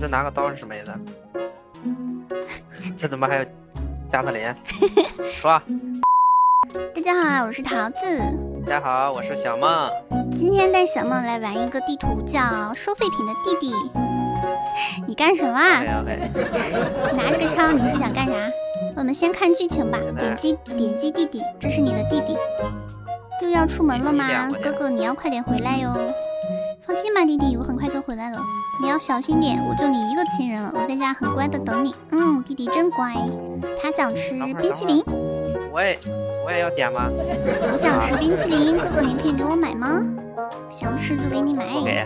这拿个刀是什么意思？这怎么还有加特林？说。大家好，我是桃子。大家好，我是小梦。今天带小梦来玩一个地图，叫收废品的弟弟。你干什么？拿着个枪，你是想干啥？我们先看剧情吧。点击点击弟弟，这是你的弟弟。又要出门了吗？哥哥，你要快点回来哟。放心吧，弟弟，我很快就回来了。你要小心点，我就你一个亲人了。我在家很乖的等你。嗯，弟弟真乖。他想吃冰淇淋。我也我也要点吗？我想吃冰淇淋，哥哥，你可以给我买吗？想吃就给你买。不给，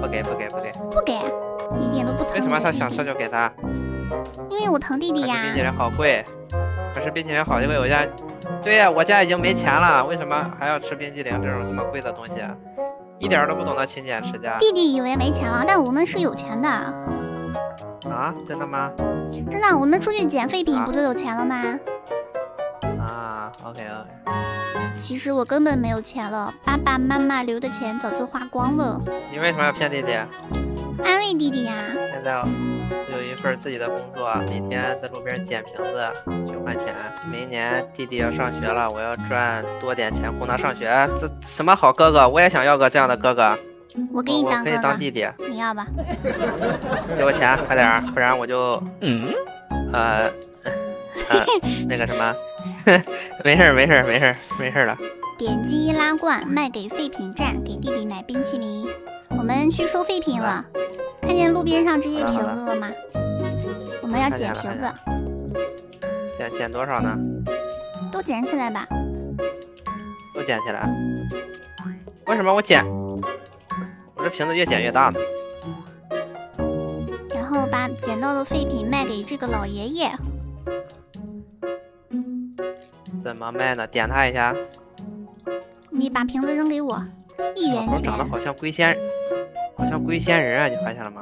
不给，不给，不给，不给，一点都不疼。为什么他想吃就给他？因为我疼弟弟呀。冰淇淋好贵，可是冰淇淋好贵，我家，对呀，我家已经没钱了，为什么还要吃冰淇淋这种这么贵的东西？一点都不懂得勤俭持家。弟弟以为没钱了，但我们是有钱的。啊，真的吗？真的，我们出去捡废品不就有钱了吗？啊，OK OK。其实我根本没有钱了，爸爸妈妈留的钱早就花光了。你为什么要骗弟弟？安慰弟弟呀。现在份自己的工作，每天在路边捡瓶子去换钱。明年弟弟要上学了，我要赚多点钱供他上学。这什么好哥哥？我也想要个这样的哥哥。我给你当哥哥。可以当弟弟。你要吧？给我钱，快点，不然我就 嗯呃。呃，那个什么，没事没事没事没事了。点击易拉罐卖给废品站，给弟弟买冰淇淋。我们去收废品了，看见路边上这些瓶子了吗？我们要捡瓶子。捡捡多少呢？都捡起来吧。都捡起来。为什么我捡？我这瓶子越捡越大呢。然后把捡到的废品卖给这个老爷爷。怎么卖呢？点他一下。你把瓶子扔给我，一元钱。长得好像龟仙，好像龟仙人啊！你发现了吗？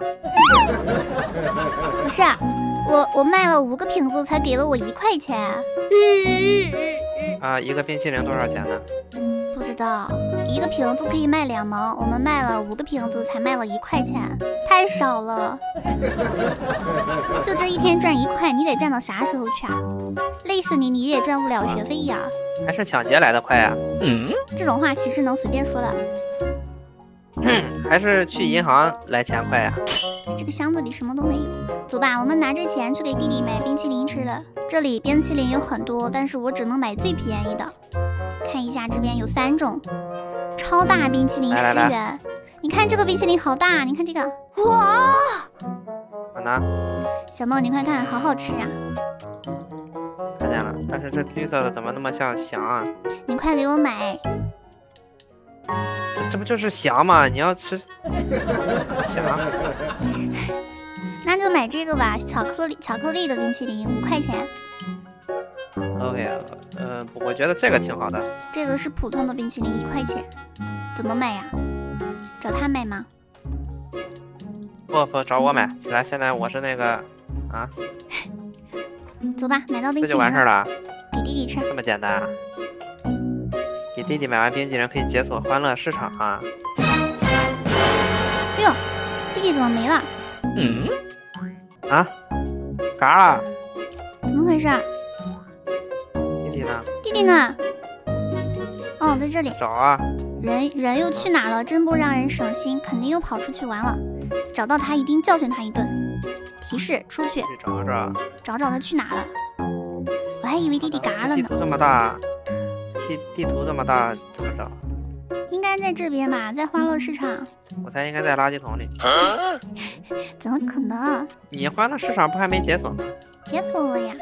不是，我我卖了五个瓶子才给了我一块钱。啊，一个冰淇淋多少钱呢？不知道，一个瓶子可以卖两毛，我们卖了五个瓶子才卖了一块钱，太少了。就这一天赚一块，你得赚到啥时候去啊？累死你，你也赚不了学费呀。还是抢劫来的快呀？嗯，这种话其实能随便说的。嗯，还是去银行来钱快呀。这个箱子里什么都没有，走吧，我们拿着钱去给弟弟买冰淇淋吃了。这里冰淇淋有很多，但是我只能买最便宜的。看一下，这边有三种，超大冰淇淋十元。你看这个冰淇淋好大，你看这个，哇！我拿。小梦，你快看，好好吃呀。看见了，但是这绿色的怎么那么像翔啊？你快给我买。这这不就是翔吗？你要吃 翔。那就买这个吧，巧克力巧克力的冰淇淋，五块钱。OK，呃，我觉得这个挺好的。这个是普通的冰淇淋，一块钱，怎么买呀？找他买吗？不不，找我买。起来，现在我是那个啊。走吧，买到冰淇淋就完事了。给弟弟吃。这么简单？给弟弟买完冰淇淋可以解锁欢乐市场啊。哎呦，弟弟怎么没了？嗯？啊？嘎了？怎么回事？弟弟呢？弟弟呢哦，在这里。找啊！人人又去哪了？真不让人省心，肯定又跑出去玩了。找到他，一定教训他一顿。提示：出去。去找找。找找他去哪了？我还以为弟弟嘎了呢。地图这么大，地地图这么大，怎么找？应该在这边吧，在欢乐市场。我猜应该在垃圾桶里。怎么可能？你欢乐市场不还没解锁吗？解锁了呀。